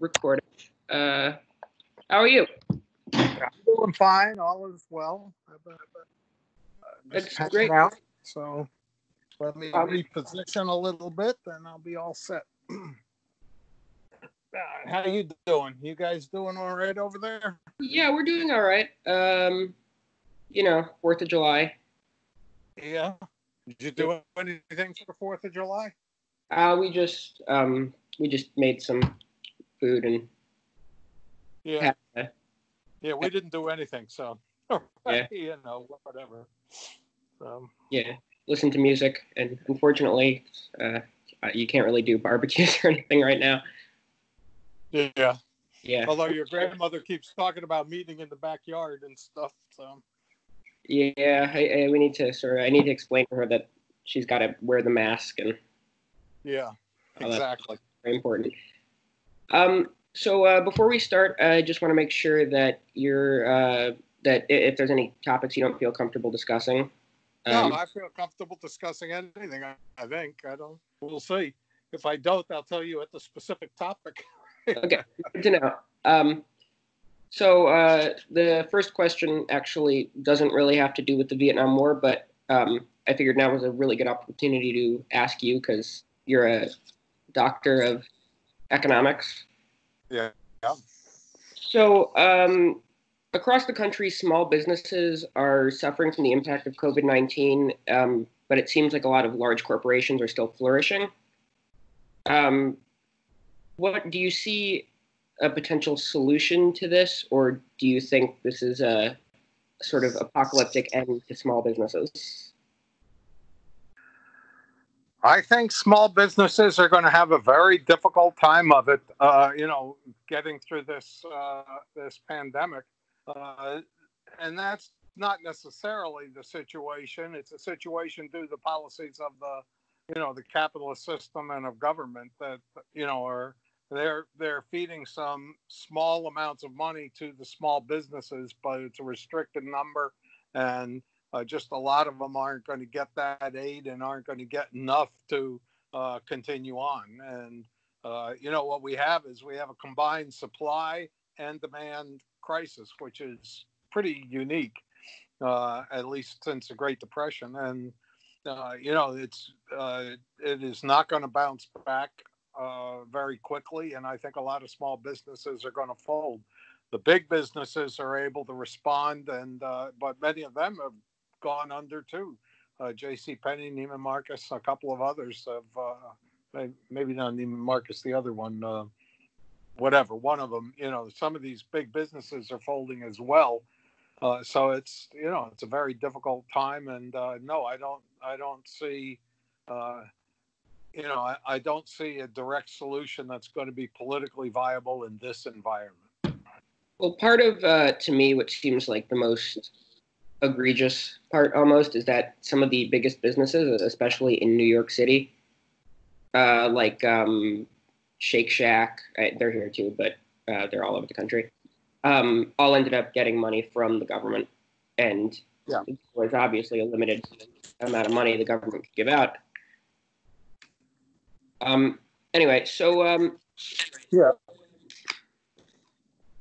recording. Uh, how are you? I'm doing fine. All is well. Uh, That's great. Out, so let me Um, reposition a little bit, and I'll be all set. Uh, how you doing? You guys doing all right over there? Yeah, we're doing all right. Um, you know, Fourth of July. Yeah. Did you do anything for the Fourth of July? Uh, we just um, we just made some food and Yeah. Yeah. Yeah, we didn't do anything, so Yeah. you know, whatever. So yeah, listen to music. And unfortunately, uh, you can't really do barbecues or anything right now. yeah. Yeah, Although your grandmother keeps talking about meeting in the backyard and stuff, so yeah. I, I, we need to sort of. I need to explain to her that she's got to wear the mask and yeah, exactly. very important. Um, so uh, before we start, I just want to make sure that you're uh, that if there's any topics you don't feel comfortable discussing. Um, no, I feel comfortable discussing anything. I, I think I don't. We'll see. If I don't, I'll tell you at the specific topic. okay, good to know. Um, so uh, the first question actually doesn't really have to do with the Vietnam War, but um, I figured now was a really good opportunity to ask you because you're a doctor of economics. Yeah. Yeah. So, um, across the country, small businesses are suffering from the impact of COVID 19, um, but it seems like a lot of large corporations are still flourishing. Um, what do you see a potential solution to this, or do you think this is a sort of apocalyptic end to small businesses? I think small businesses are going to have a very difficult time of it. Uh, you know, getting through this uh, this pandemic, uh, and that's not necessarily the situation. It's a situation due to the policies of the, you know, the capitalist system and of government that you know are they're they're feeding some small amounts of money to the small businesses, but it's a restricted number, and uh, just a lot of them aren't going to get that aid and aren't going to get enough to uh, continue on. And uh, you know what we have is we have a combined supply and demand crisis, which is pretty unique, uh, at least since the Great Depression. And uh, you know it's uh, it is not going to bounce back very quickly, and I think a lot of small businesses are going to fold. The big businesses are able to respond, and uh, but many of them have gone under too. Uh, J.C. Penney, Neiman Marcus, a couple of others have uh, maybe not Neiman Marcus, the other one, uh, whatever, one of them. You know, some of these big businesses are folding as well. Uh, so it's you know it's a very difficult time, and uh, no, I don't I don't see. Uh, you know, I, I don't see a direct solution that's going to be politically viable in this environment. Well, part of, uh, to me, what seems like the most egregious part almost is that some of the biggest businesses, especially in New York City, uh, like um, Shake Shack, I, they're here too, but uh, they're all over the country, um, all ended up getting money from the government. And Yeah. it was obviously a limited amount of money the government could give out. Um, anyway, so um,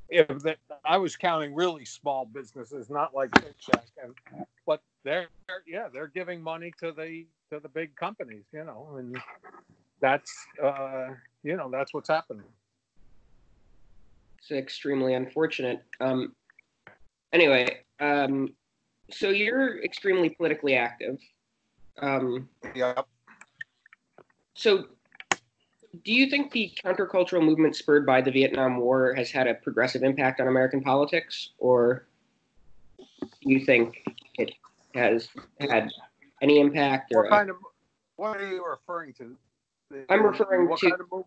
Yeah, that, I was counting really small businesses, not like Shake Shack, and but they're yeah they're giving money to the to the big companies, you know, and that's uh, you know that's what's happening. It's extremely unfortunate. Um, anyway, um, so you're extremely politically active. Um, Yep. so, do you think the countercultural movement spurred by the Vietnam War has had a progressive impact on American politics, or do you think it has had any impact? Or What kind of what are you referring to? The- I'm referring what to- kind of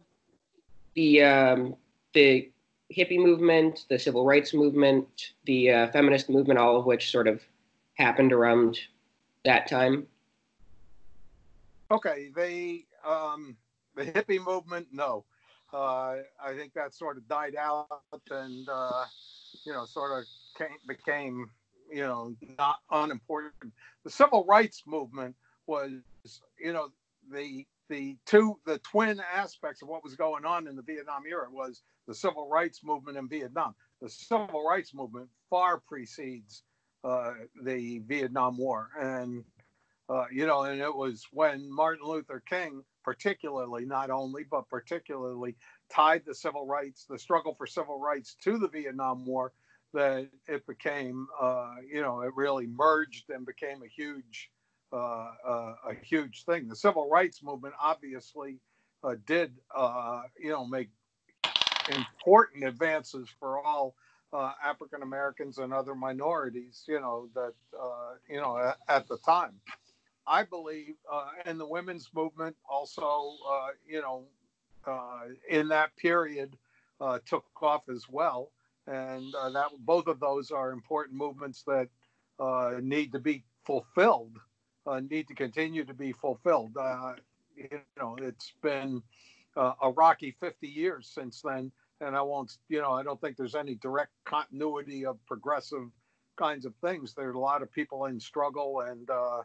the um, the hippie movement, the civil rights movement, the uh, feminist movement, all of which sort of happened around that time. Okay, they um, the hippie movement, no. Uh, I think that sort of died out and uh, you know sort of came, became you know not unimportant. The civil rights movement was you know the the two the twin aspects of what was going on in the Vietnam era was the civil rights movement in Vietnam. The civil rights movement far precedes uh, the Vietnam War, and uh, you know, and it was when Martin Luther King, particularly, not only but particularly, tied the civil rights, the struggle for civil rights, to the Vietnam War, that it became, uh, you know, it really merged and became a huge uh, uh, a huge thing. The civil rights movement obviously uh, did, uh, you know, make important advances for all uh, African Americans and other minorities, you know, that, you know, at, at, the time. I believe, and the women's movement also, you know, in that period took off as well. And that both of those are important movements that need to be fulfilled uh, need to continue to be fulfilled. Uh, you know, it's been uh, a rocky 50 years since then, and I won't, you know, I don't think there's any direct continuity of progressive kinds of things. There's a lot of people in struggle, and uh,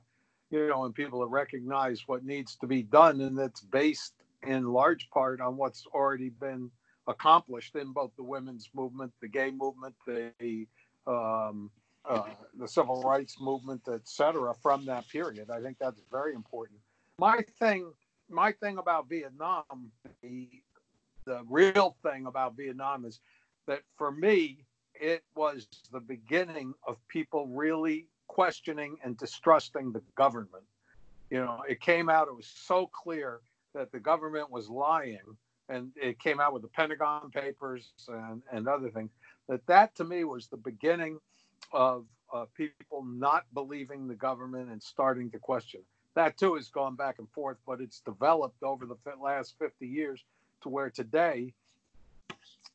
you know, and people that recognize what needs to be done, and that's based in large part on what's already been accomplished in both the women's movement, the gay movement, the um, uh, the civil rights movement, etc., from that period. I think that's very important. My thing, my thing about Vietnam, the, the real thing about Vietnam is that for me, it was the beginning of people really questioning and distrusting the government. You know, it came out, it was so clear that the government was lying, and it came out with the Pentagon Papers and, and other things. That that to me was the beginning of uh, people not believing the government and starting to question. That too has gone back and forth, but it's developed over the last 50 years to where today,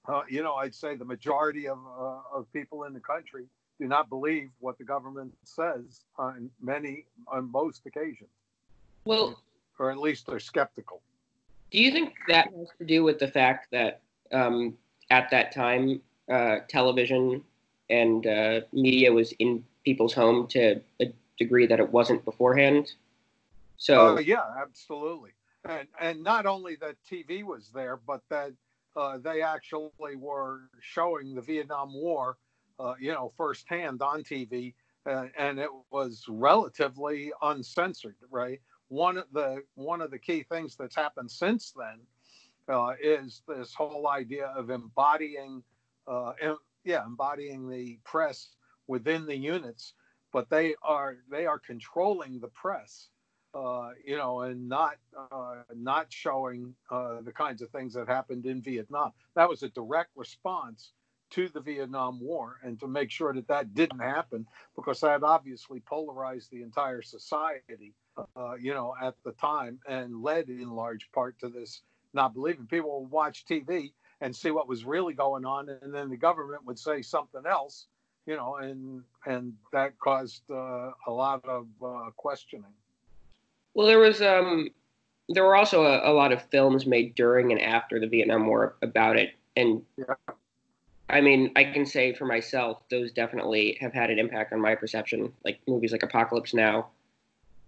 uh, you know, I'd say the majority of, uh, of people in the country do not believe what the government says on many, on most occasions. Well, or at least they're skeptical. Do you think that has to do with the fact that um, at that time, uh, television and uh, media was in people's home to a degree that it wasn't beforehand. So uh, yeah, absolutely, and and not only that TV was there, but that uh, they actually were showing the Vietnam War, uh, you know, firsthand on TV, and it was relatively uncensored, right? One of the one of the key things that's happened since then uh, is this whole idea of embodying uh, yeah, embodying the press within the units, but they are they are controlling the press, uh, you know, and not uh, not showing uh, the kinds of things that happened in Vietnam. That was a direct response to the Vietnam War, and to make sure that that didn't happen, because that obviously polarized the entire society, uh, you know, at the time, and led in large part to this not believing. People would watch TV and see what was really going on, and then the government would say something else, you know, and and that caused uh, a lot of uh, questioning. Well, there was um, there were also a, a, lot of films made during and after the Vietnam War about it, and yeah. I mean, I can say for myself, those definitely have had an impact on my perception, like movies like Apocalypse Now.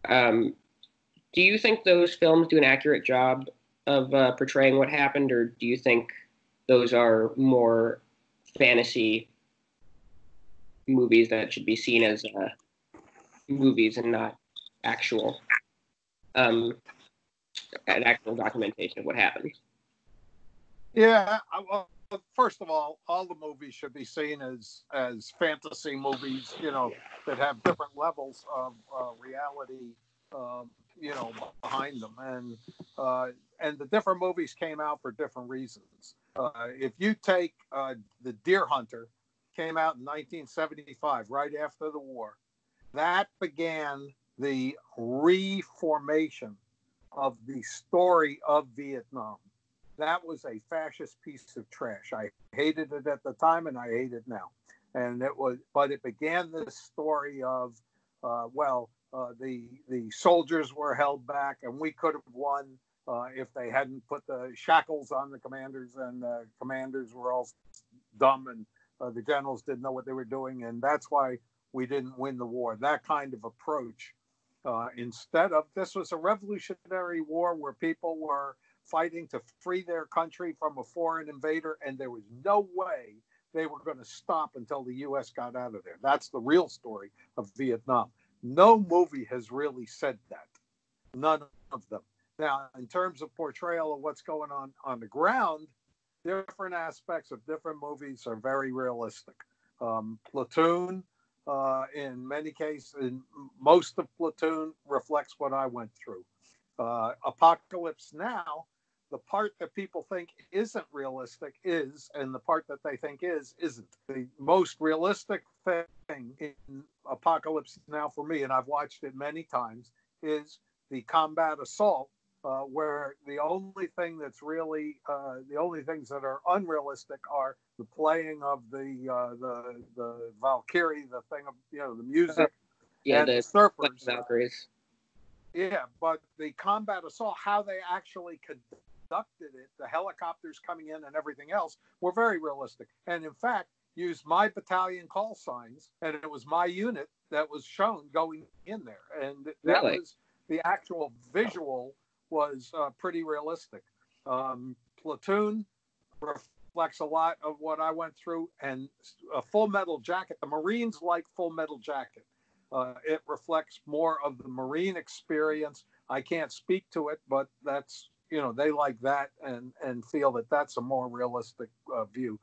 Um, do you think those films do an accurate job of uh, portraying what happened, or do you think those are more fantasy movies that should be seen as uh, movies and not actual um, an actual documentation of what happened. Yeah, well, first of all, all the movies should be seen as as fantasy movies, you know, that have different levels of uh, reality, um, you know, behind them, and uh, and the different movies came out for different reasons. Uh, if you take uh, the Deer Hunter, came out in 1975, right after the war. That began the reformation of the story of Vietnam. That was a fascist piece of trash. I hated it at the time, and I hate it now. And it was, but it began this story of, uh, well, uh, the the soldiers were held back, and we could have won uh, if they hadn't put the shackles on the commanders, and the commanders were all dumb, and uh, the generals didn't know what they were doing, and that's why we didn't win the war. That kind of approach Uh, instead of this was a revolutionary war where people were fighting to free their country from a foreign invader, and there was no way they were going to stop until the U.S. got out of there. That's the real story of Vietnam. No movie has really said that. None of them. Now, in terms of portrayal of what's going on on the ground, different aspects of different movies are very realistic. Um, Platoon, uh, in many cases, in most of Platoon reflects what I went through. Uh, Apocalypse Now, the part that people think isn't realistic is, and the part that they think is, isn't. The most realistic thing in Apocalypse Now for me, and I've watched it many times, is the combat assault uh, where the only thing that's really uh, the only things that are unrealistic are the playing of the uh, the the Valkyrie, the thing of you know the music, yeah, and the, the surfers. Valkyries. Yeah, but the combat assault, how they actually conducted it, the helicopters coming in and everything else, were very realistic. And in fact, used my battalion call signs, and it was my unit that was shown going in there, and that Really? was the actual visual was uh, pretty realistic. Um, Platoon reflects a lot of what I went through, and a Full Metal Jacket. The Marines like Full Metal Jacket. Uh, it reflects more of the Marine experience. I can't speak to it, but that's you know they like that and and feel that that's a more realistic uh, view.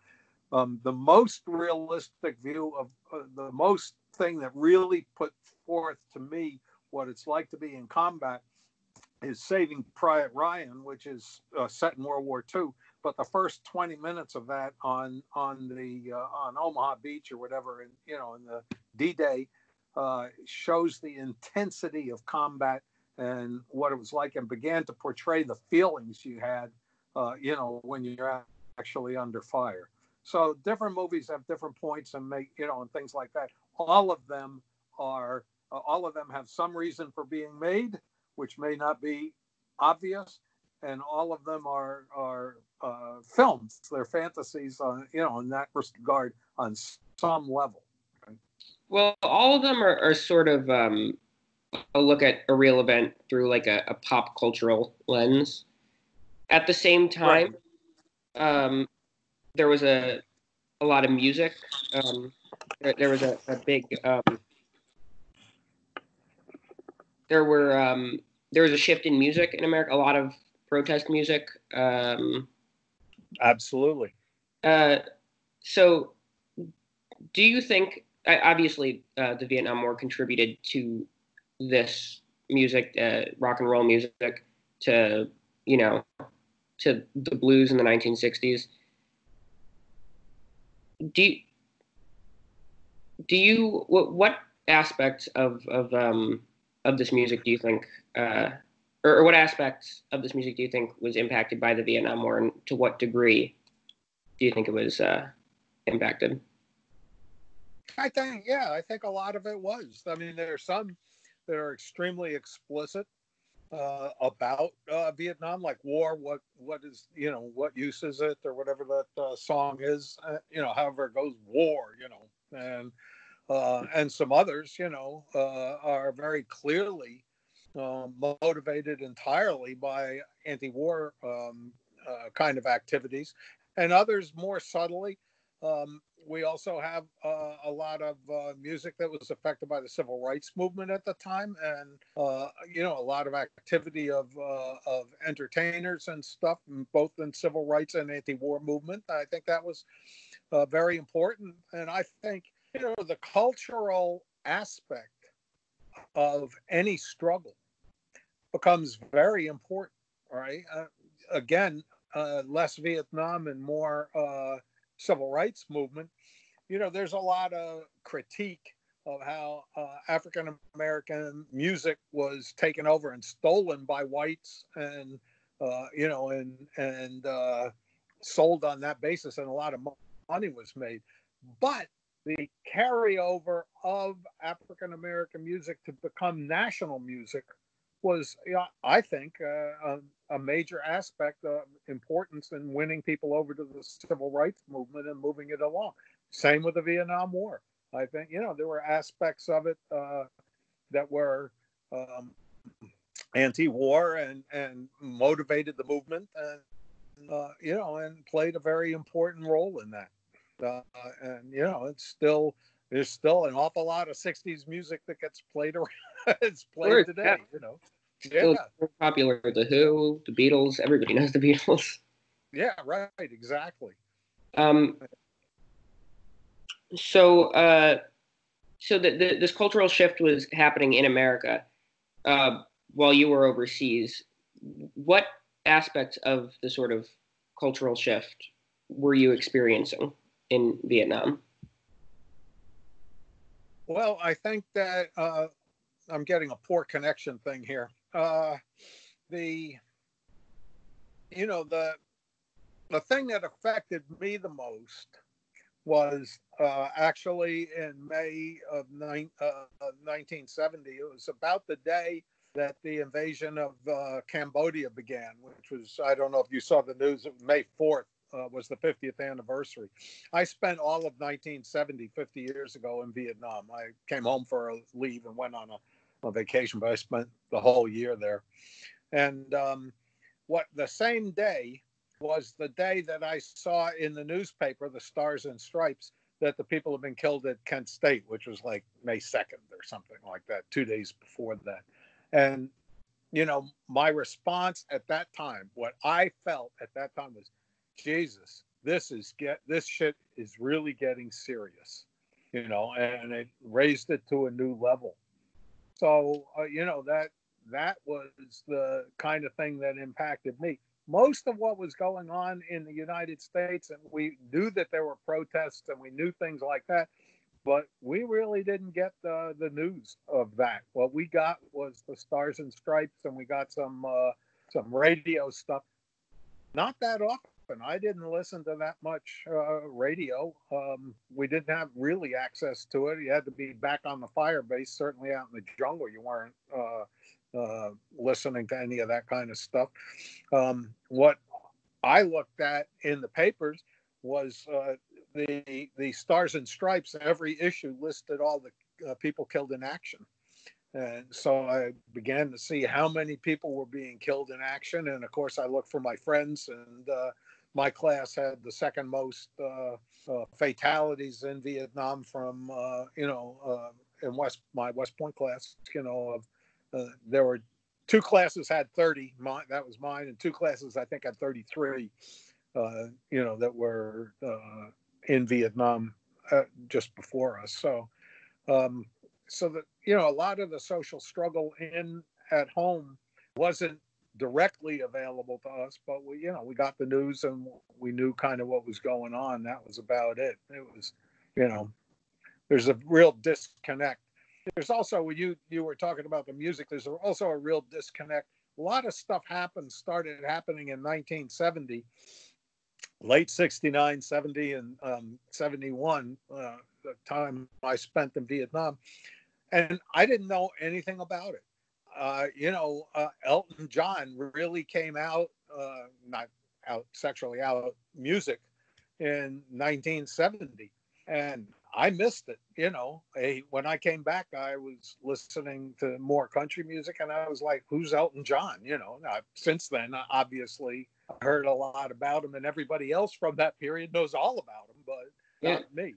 Um, the most realistic view of uh, the most thing that really put forth to me what it's like to be in combat is Saving Private Ryan, which is uh, set in World War II. But the first 20 minutes of that on on the uh, on Omaha Beach or whatever, and you know, in the D-Day, uh, shows the intensity of combat and what it was like, and began to portray the feelings you had, uh, you know, when you're actually under fire. So different movies have different points and make you know and things like that. All of them are uh, all of them have some reason for being made, which may not be obvious, and all of them are are uh, films. They're fantasies on you know in that regard on some level. Well, all of them are, are sort of um, a look at a real event through like a, a pop cultural lens. At the same time, um, there was a a lot of music. Um, there, there was a, a big. Um, there were um, there was a shift in music in America. A lot of protest music. Um, Absolutely. uh, so, do you think? Obviously, uh, the Vietnam War contributed to this music, uh, rock and roll music, to you know, to the blues in the 1960s. Do you, do you what, what aspects of of um, of this music do you think, uh, or, or what aspects of this music do you think was impacted by the Vietnam War, and to what degree do you think it was uh, impacted? I think, yeah, I think a lot of it was. I mean, there are some that are extremely explicit uh, about uh, Vietnam, like war. What, what is, you know, what use is it, or whatever that uh, song is. Uh, you know, however it goes, war. You know, and uh, and some others, you know, uh, are very clearly um, motivated entirely by anti-war um, kind of activities, and others more subtly. Um, we also have uh, a lot of uh, music that was affected by the civil rights movement at the time, and uh, you know a lot of activity of uh, of entertainers and stuff, both in civil rights and anti-war movement. I think that was uh, very important, and I think you know the cultural aspect of any struggle becomes very important. Right? Uh, again, less Vietnam and more civil rights movement, you know, there's a lot of critique of how uh, African American music was taken over and stolen by whites, and uh, you know, and and uh, sold on that basis, and a lot of money was made. But the carryover of African American music to become national music was, I think, uh, a, major aspect of importance in winning people over to the civil rights movement and moving it along. Same with the Vietnam War. I think you know there were aspects of it uh, that were um, anti-war and and motivated the movement and uh, you know and played a very important role in that. Uh, and you know it's still there's still an awful lot of 60s music that gets played around it's played sure, today yeah. you know still yeah. popular. The who the beatles everybody knows the beatles. Yeah right exactly. Um so uh so the, the, this cultural shift was happening in america uh, while you were overseas. What aspects of the sort of cultural shift were you experiencing in vietnam? Well, I think that uh, I'm getting a poor connection thing here. Uh, the, you know, the the thing that affected me the most was uh, actually in May of uh, 1970. It was about the day that the invasion of uh, Cambodia began, which was, I don't know if you saw the news, of May 4th uh, was the 50th anniversary. I spent all of 1970, 50 years ago in Vietnam. I came home for a leave and went on a, a vacation, but I spent the whole year there. And um, what the same day was the day that I saw in the newspaper, the Stars and Stripes, that the people have been killed at Kent State, which was like May 2nd or something like that, two days before that. And, you know, my response at that time, what I felt at that time was, Jesus, this is get this shit is really getting serious, you know, and it raised it to a new level. So uh, you know that that was the kind of thing that impacted me. Most of what was going on in the United States, and we knew that there were protests and we knew things like that, but we really didn't get the, the news of that. What we got was the Stars and Stripes, and we got some uh, some radio stuff. Not that often happen. I didn't listen to that much uh, radio. Um, we didn't have really access to it. You had to be back on the fire base, certainly out in the jungle. You weren't uh, uh, listening to any of that kind of stuff. Um, what I looked at in the papers was uh, the the Stars and Stripes. Every issue listed all the uh, people killed in action. And so I began to see how many people were being killed in action. And of course, I looked for my friends and uh, my class had the second most uh, uh, fatalities in Vietnam from uh, you know uh, in West my West Point class. You know, of uh, there were two classes had 30. Mine that was mine, and two classes I think had 33. Uh, you know that were in Vietnam just before us. So. Um, so that you know a lot of the social struggle in at home wasn't directly available to us, but we, you know, we got the news and we knew kind of what was going on. That was about it. It was, you know, there's a real disconnect. There's also when you you were talking about the music, there's also a real disconnect. A lot of stuff happened, started happening in 1970, late 69, 70, and um, 71, uh, the time I spent in Vietnam. And I didn't know anything about it uh, you know, uh, Elton John really came out, uh, not out sexually out music in 1970. And I missed it. You know, a, when I came back, I was listening to more country music and I was like, who's Elton John? You know, now, since then, obviously, I heard a lot about him and everybody else from that period knows all about him, but yeah. not me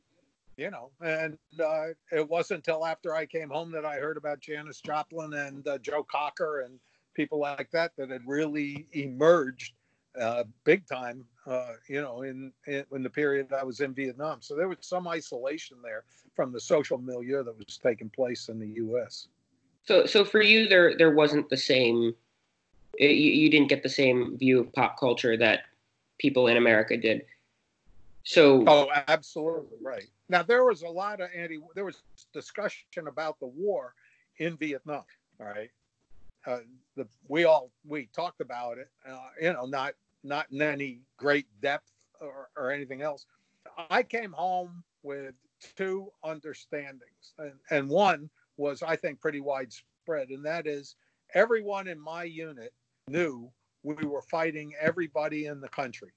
you know, and uh, it wasn't until after I came home that I heard about Janis Joplin and uh, Joe Cocker and people like that that had really emerged uh, big time, uh, you know, in, in, in the period I was in Vietnam. So there was some isolation there from the social milieu that was taking place in the U.S. So, so for you, there there wasn't the same. You, you didn't get the same view of pop culture that people in America did. So, oh, absolutely right. Now there was a lot of anti. There was discussion about the war in Vietnam. All right, uh, the we all we talked about it. Uh, you know, not not in any great depth or, or anything else. I came home with two understandings, and, and one was I think pretty widespread, and that is everyone in my unit knew we were fighting everybody in the country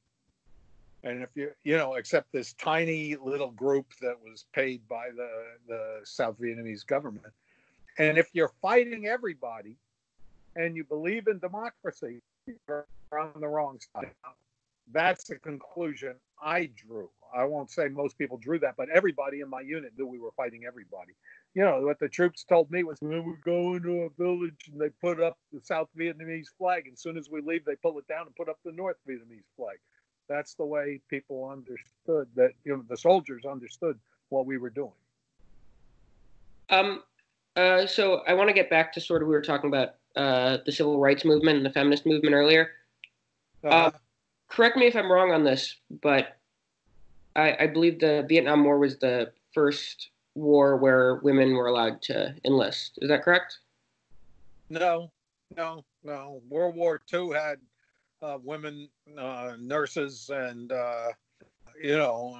and if you you know except this tiny little group that was paid by the the south vietnamese government and if you're fighting everybody and you believe in democracy, you're on the wrong side. That's the conclusion I drew. I won't say most people drew that, but everybody in my unit knew we were fighting everybody. You know, what the troops told me was when we go into a village and they put up the South Vietnamese flag. And as soon as we leave, they pull it down and put up the North Vietnamese flag. That's the way people understood that, you know, the soldiers understood what we were doing. Um, uh, so I want to get back to sort of we were talking about uh, the civil rights movement and the feminist movement earlier. Uh, correct me if I'm wrong on this, but I, I, believe the Vietnam War was the first war where women were allowed to enlist. Is that correct? No, no, no. World War II had uh, women uh, nurses, and uh, you know,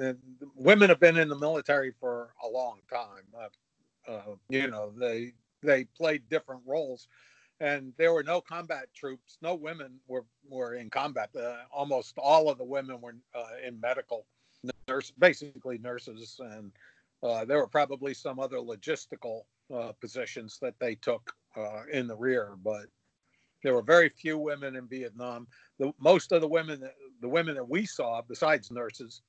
uh, women have been in the military for a long time. Uh, uh, you know, they they played different roles and there were no combat troops. No women were were in combat. Almost all of the women were in medical, nurse, basically nurses, and there were probably some other logistical positions that they took in the rear. But there were very few women in Vietnam. The, most of the women, the women that we saw, besides nurses,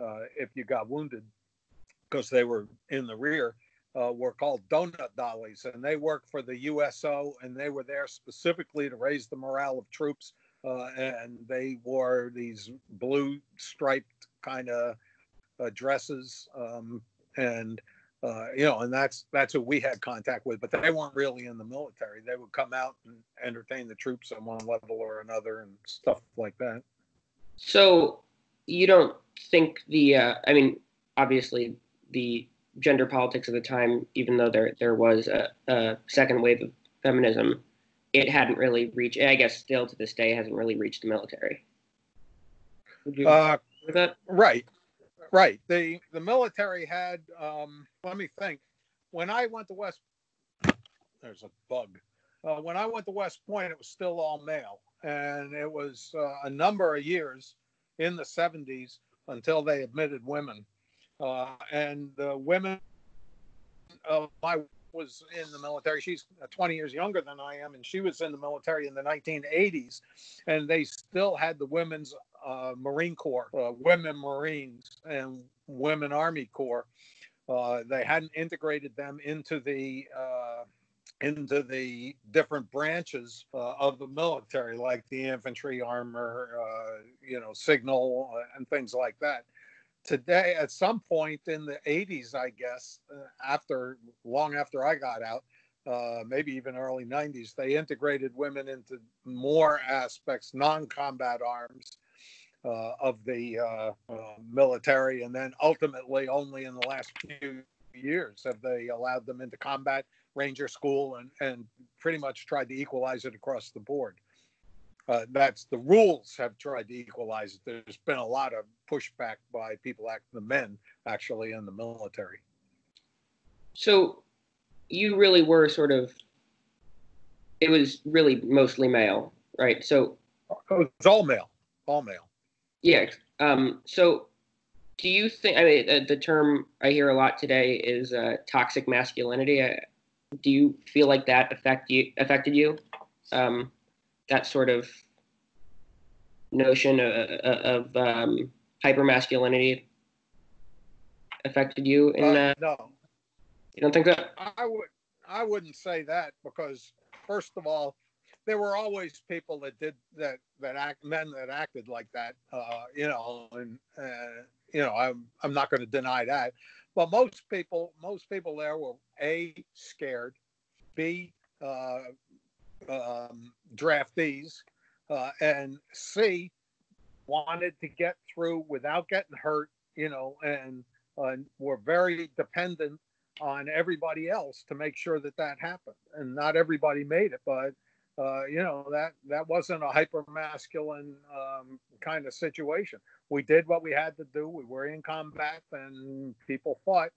uh, if you got wounded, because they were in the rear, uh, were called donut dollies, and they worked for the USO, and they were there specifically to raise the morale of troops. Uh, and they wore these blue striped kind of uh, dresses, um, and uh, you know, and that's that's who we had contact with. But they weren't really in the military. They would come out and entertain the troops on one level or another, and stuff like that. So you don't think the? Uh, I mean, obviously the gender politics of the time, even though there there was a, a second wave of feminism, it hadn't really reached. I guess still to this day hasn't really reached the military. Would you uh, with that? Right, right. The the military had. Um, let me think. When I went to West, there's a bug. Uh, when I went to West Point, it was still all male, and it was uh, a number of years in the 70s until they admitted women uh, and the women, uh, my was in the military. She's 20 years younger than I am, and she was in the military in the 1980s. And they still had the women's uh, Marine Corps, uh, women Marines, and women Army Corps. Uh, they hadn't integrated them into the uh, into the different branches uh, of the military, like the infantry, armor, you know, signal, and things like that today at some point in the 80s i guess after long after i got out uh, maybe even early 90s they integrated women into more aspects non-combat arms uh, of the uh, uh, military and then ultimately only in the last few years have they allowed them into combat ranger school and, and pretty much tried to equalize it across the board uh, that's the rules have tried to equalize it. There's been a lot of pushback by people, act the men actually in the military. So, you really were sort of. It was really mostly male, right? So. it was all male, all male. Yeah. Um, so, do you think? I mean, uh, the term I hear a lot today is uh, toxic masculinity. Uh, do you feel like that affect you affected you? Um, that sort of notion of, of um, hypermasculinity affected you in uh, no you don't think so i would i wouldn't say that because first of all there were always people that did that that act men that acted like that uh, you know and uh, you know i'm i'm not going to deny that but most people most people there were a scared b uh, um, draftees, uh, and C wanted to get through without getting hurt, you know, and were very dependent on everybody else to make sure that that happened. And not everybody made it, but uh, you know that that wasn't a hyper masculine um, kind of situation. We did what we had to do. We were in combat, and people fought,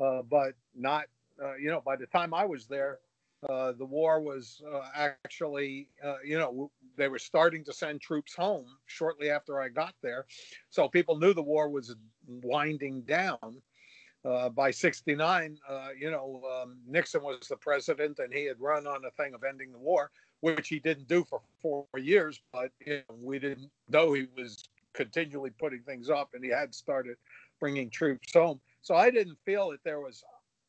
uh, but not. Uh, you know, by the time I was there, uh, the war was uh, actually, you know, they were starting to send troops home shortly after I got there. So people knew the war was winding down. uh, by 69, uh, you know, um, Nixon was the president and he had run on the thing of ending the war, which he didn't do for four years, but you know, we didn't know he was continually putting things up and he had started bringing troops home. So I didn't feel that there was,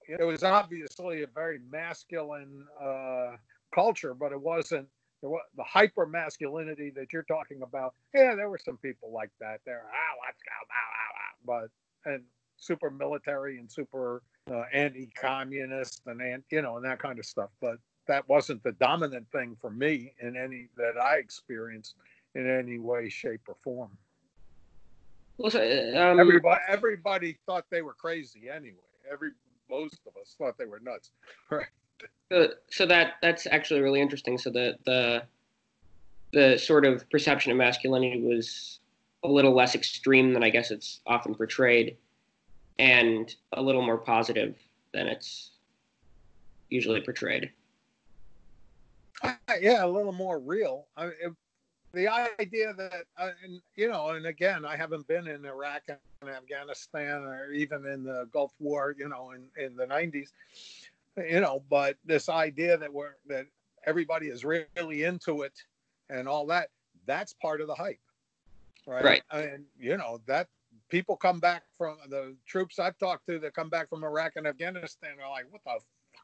it was obviously a very masculine uh, culture, but it wasn't the hyper masculinity that you're talking about. Yeah, there were some people like that there. Ah, let's go, ah, ah, but and super military and super uh, anti-communist and, and you know and that kind of stuff. But that wasn't the dominant thing for me in any that I experienced in any way, shape, or form. Well, so, um, everybody, everybody thought they were crazy anyway. Every most of us thought they were nuts. Right. So, so that that's actually really interesting. So the the the sort of perception of masculinity was a little less extreme than I guess it's often portrayed, and a little more positive than it's usually portrayed. Yeah, a little more real. I it, the idea that, uh, and, you know, and again, I haven't been in Iraq and Afghanistan or even in the Gulf War, you know, in, in the 90s, you know, but this idea that we're, that everybody is really into it and all that, that's part of the hype. Right. Right. And, you know, that people come back from the troops I've talked to that come back from Iraq and Afghanistan are like, what the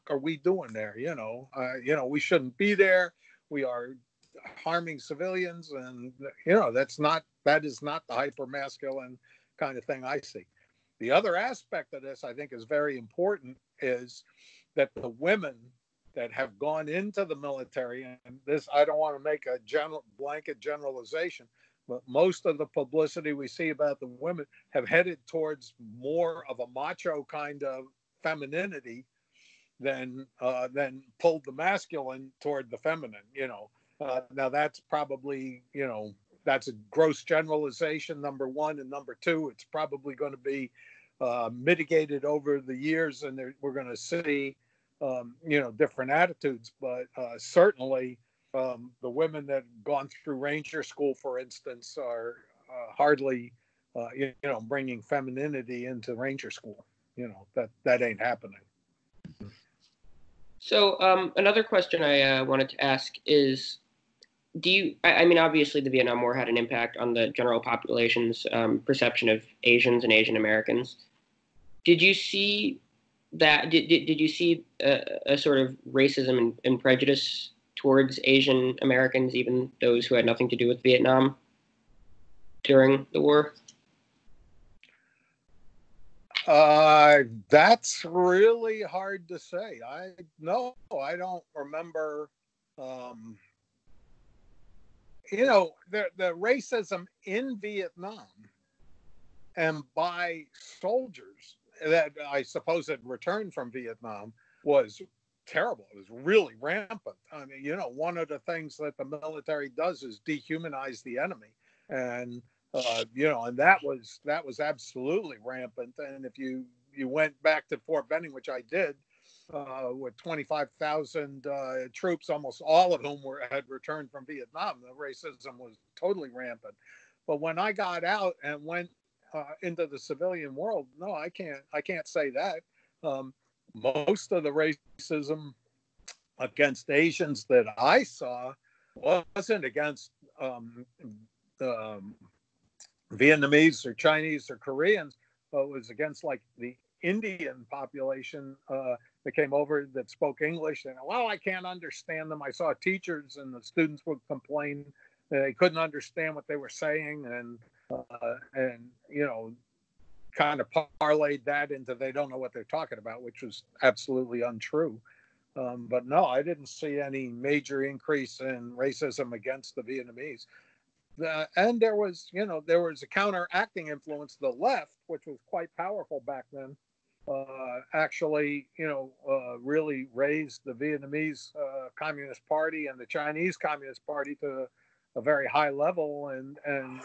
are we doing there? You know, uh, you know, we shouldn't be there. We are harming civilians, and you know, that's not that is not the hyper masculine kind of thing I see. The other aspect of this, I think, is very important, is that the women that have gone into the military, and this I don't want to make a general blanket generalization, but most of the publicity we see about the women have headed towards more of a macho kind of femininity than uh, than pulled the masculine toward the feminine. You know, uh, now that's probably you know that's a gross generalization. Number one and number two, it's probably going to be uh, mitigated over the years, and we're going to see um, you know different attitudes. But uh, certainly, um, the women that have gone through ranger school, for instance, are uh, hardly uh, you, know bringing femininity into ranger school. You know that that ain't happening. So um, another question I uh, wanted to ask is, do you? I, I, mean, obviously the Vietnam War had an impact on the general population's um, perception of Asians and Asian Americans. Did you see that? Did, did, did you see a, a sort of racism and, and prejudice towards Asian Americans, even those who had nothing to do with Vietnam during the war? Uh, that's really hard to say. I no, I don't remember. Um, you know, the the racism in Vietnam and by soldiers that I suppose had returned from Vietnam was terrible. It was really rampant. I mean, you know, one of the things that the military does is dehumanize the enemy, and uh, you know, and that was that was absolutely rampant. And if you you went back to Fort Benning, which I did, uh, with 25,000 uh, troops, almost all of whom were had returned from Vietnam, the racism was totally rampant. But when I got out and went uh, into the civilian world, no, I can't I can't say that. Um, most of the racism against Asians that I saw wasn't against um, um, Vietnamese or Chinese or Koreans, but it was against like the Indian population uh, that came over that spoke English. And well, I can't understand them. I saw teachers and the students would complain they couldn't understand what they were saying, and uh, and you know kind of parlayed that into they don't know what they're talking about, which was absolutely untrue. Um, but no, I didn't see any major increase in racism against the Vietnamese. And there was, you know, there was a counteracting influence. The left, which was quite powerful back then, uh, actually, you know, uh, really raised the Vietnamese uh, Communist Party and the Chinese Communist Party to a very high level and and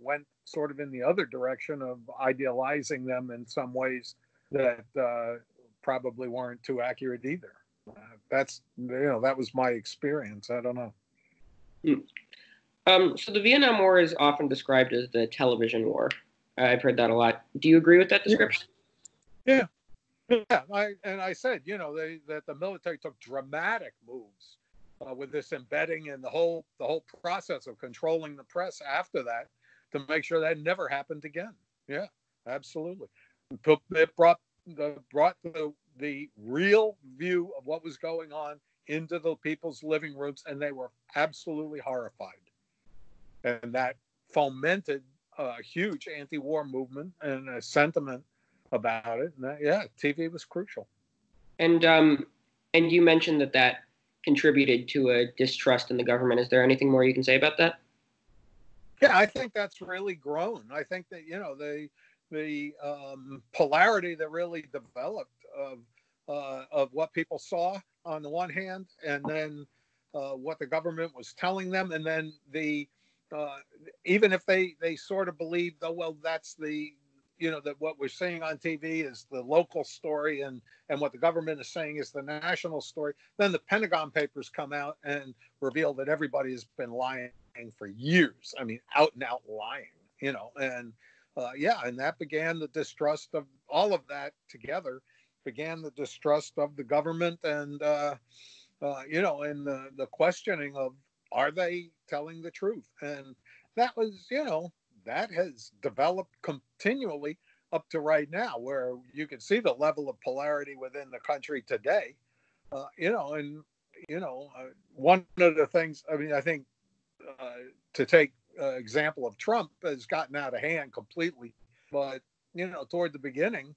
went sort of in the other direction of idealizing them in some ways that uh, probably weren't too accurate either. Uh, that's you know that was my experience. I don't know. Hmm. Um, so the Vietnam War is often described as the television war. I've heard that a lot. Do you agree with that description? Yeah, yeah. I, and I said, you know, they, that the military took dramatic moves uh, with this embedding and the whole the whole process of controlling the press after that to make sure that never happened again. Yeah, absolutely. It brought the brought the the real view of what was going on into the people's living rooms, and they were absolutely horrified. And that fomented a huge anti-war movement and a sentiment about it. And that, yeah, TV was crucial. And um, and you mentioned that that contributed to a distrust in the government. Is there anything more you can say about that? Yeah, I think that's really grown. I think that you know the the um, polarity that really developed of uh, of what people saw on the one hand, and then uh, what the government was telling them, and then the uh, even if they they sort of believe, oh well, that's the you know that what we're seeing on TV is the local story, and and what the government is saying is the national story. Then the Pentagon Papers come out and reveal that everybody has been lying for years. I mean, out and out lying, you know, and uh, yeah, and that began the distrust of all of that together began the distrust of the government and uh, uh, you know and the, the questioning of are they telling the truth? And that was you know that has developed continually up to right now where you can see the level of polarity within the country today. Uh, you know and you know uh, one of the things i mean i think uh, to take uh, example of trump has gotten out of hand completely but you know toward the beginning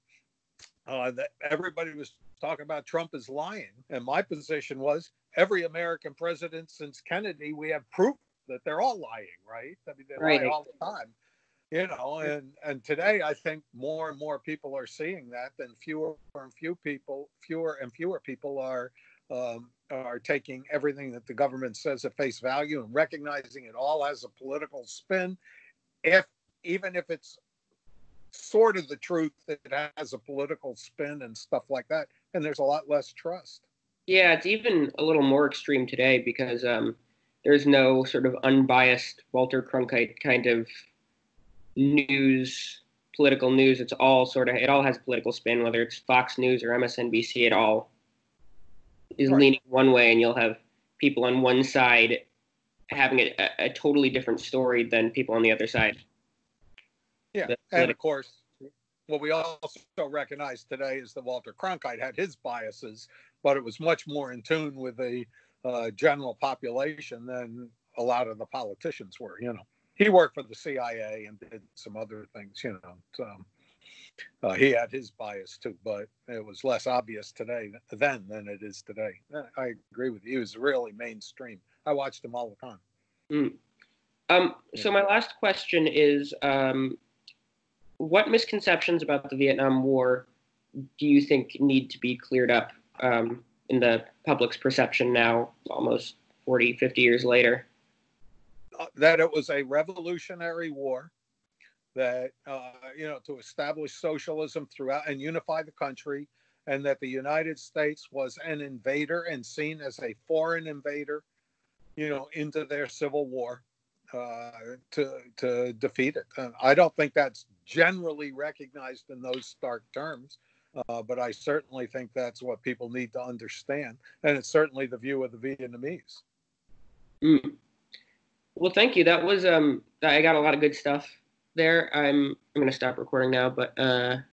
uh, that everybody was talking about Trump is lying. And my position was every American president since Kennedy, we have proof that they're all lying, right? I mean, they right. lie all the time, you know. And and today, I think more and more people are seeing that, and fewer and few people, fewer and fewer people are um, are taking everything that the government says at face value and recognizing it all as a political spin, if even if it's sort of the truth that it has a political spin and stuff like that and there's a lot less trust. Yeah it's even a little more extreme today because um, there's no sort of unbiased walter cronkite kind of news political news. It's all sort of it all has political spin whether it's fox news or msnbc it all. Is right. leaning one way and you'll have people on one side having a, a totally different story than people on the other side. Yeah, and of course, what we also recognize today is that Walter Cronkite had his biases, but it was much more in tune with the uh, general population than a lot of the politicians were. You know, he worked for the CIA and did some other things. You know, so uh, he had his bias too, but it was less obvious today then than it is today. I agree with you. He was really mainstream. I watched him all the time. Mm. Um, so my last question is um, what misconceptions about the Vietnam War do you think need to be cleared up um, in the public's perception now, almost 40, 50 years later? Uh, that it was a revolutionary war, that, uh, you know, to establish socialism throughout and unify the country, and that the United States was an invader and seen as a foreign invader, you know, into their civil war uh, to to defeat it. Uh, I don't think that's generally recognized in those stark terms, uh, but I certainly think that's what people need to understand, and it's certainly the view of the Vietnamese. Mm. Well, thank you. That was um, I got a lot of good stuff there. I'm I'm going to stop recording now, but uh,